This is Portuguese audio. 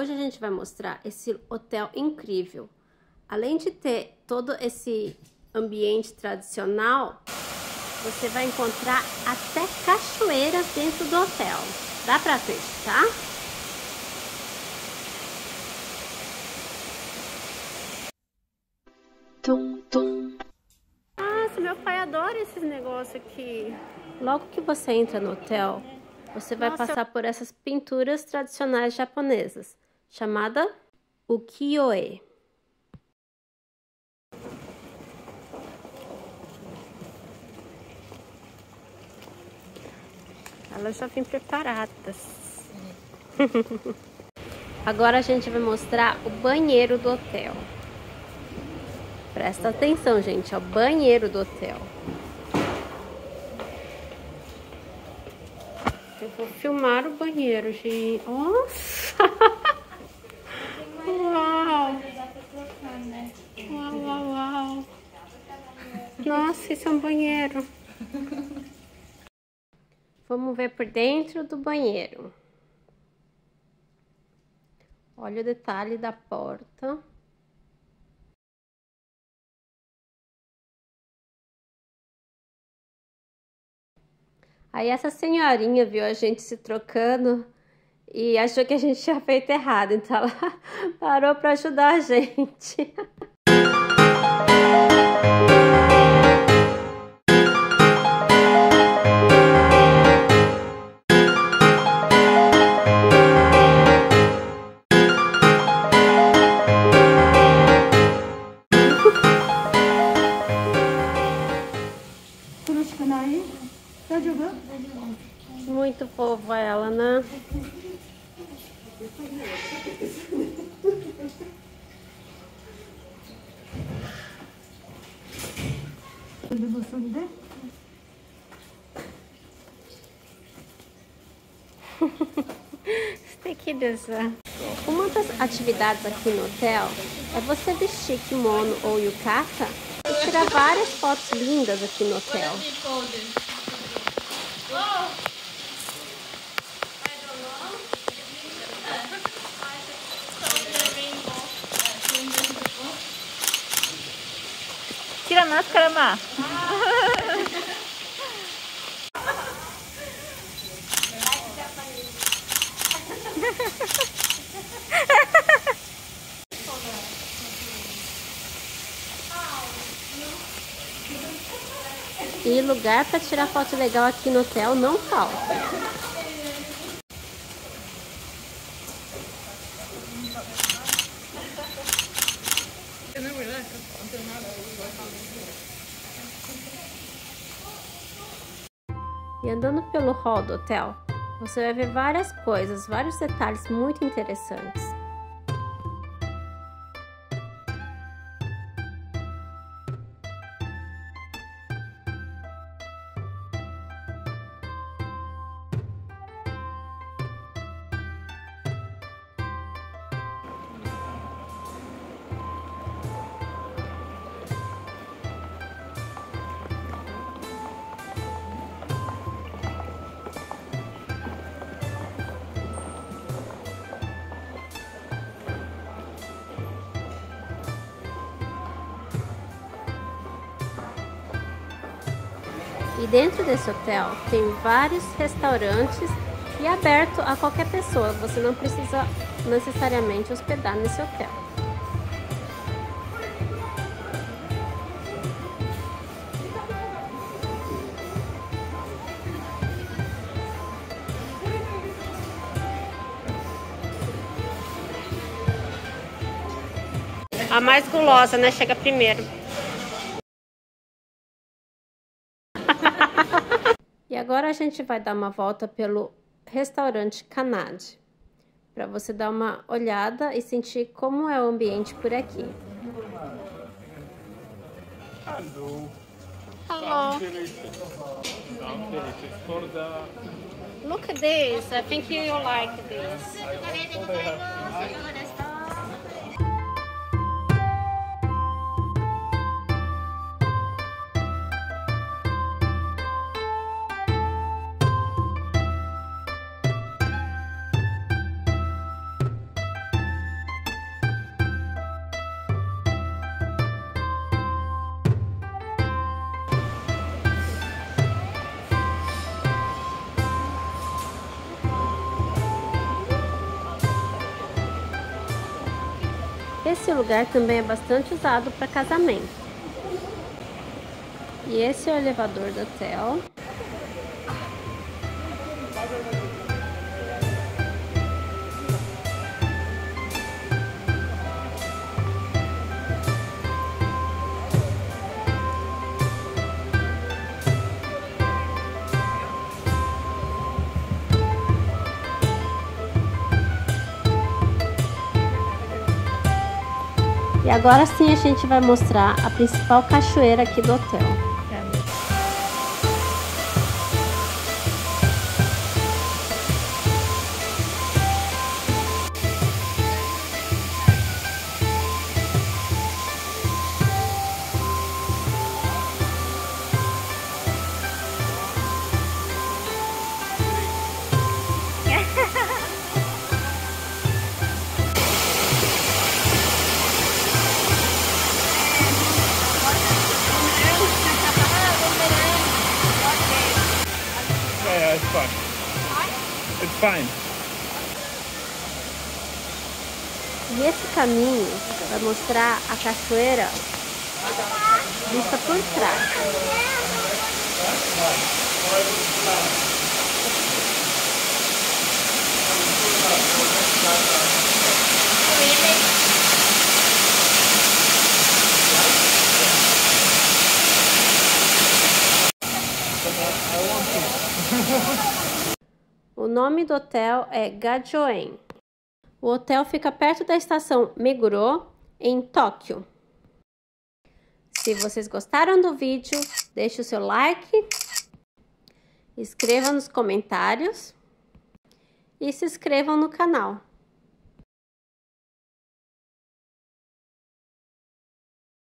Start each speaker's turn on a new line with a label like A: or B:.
A: Hoje a gente vai mostrar esse hotel incrível. Além de ter todo esse ambiente tradicional, você vai encontrar até cachoeiras dentro do hotel. Dá pra acreditar? Tum, tum. Nossa, meu pai adora esses negócios aqui. Logo que você entra no hotel, você vai Nossa, passar por essas pinturas tradicionais japonesas, chamada ukiyo-e. Elas já vêm preparadas. Agora a gente vai mostrar o banheiro do hotel. Presta atenção, gente, é o banheiro do hotel. Eu vou filmar o banheiro, gente. Nossa! isso é um banheiro. Vamos ver por dentro do banheiro. Olha o detalhe da porta. Aí essa senhorinha viu a gente se trocando e achou que a gente tinha feito errado, então ela parou para ajudar a gente. Muito fofa ela, né? Uma das atividades aqui no hotel é você vestir kimono ou yukata e tirar várias fotos lindas aqui no hotel.
B: Tira a máscara, Má.
A: E lugar para tirar foto legal aqui no hotel não falta. E andando pelo hall do hotel, você vai ver várias coisas, vários detalhes muito interessantes. E dentro desse hotel tem vários restaurantes e aberto a qualquer pessoa. Você não precisa necessariamente hospedar nesse hotel. A mais gulosa, né? Chega primeiro. Agora a gente vai dar uma volta pelo restaurante Canade, para você dar uma olhada e sentir como é o ambiente por aqui. Hello. Hello. Look at this. I think you like this. Esse lugar também é bastante usado para casamento. E esse é o elevador do hotel. E agora sim a gente vai mostrar a principal cachoeira aqui do hotel.
C: Fine. It's fine.
A: E esse caminho vai mostrar a cachoeira vista por trás. Nome do hotel é Gajoen. O hotel fica perto da estação Meguro, em Tóquio. Se vocês gostaram do vídeo, deixe o seu like, escreva nos comentários e se inscrevam no canal.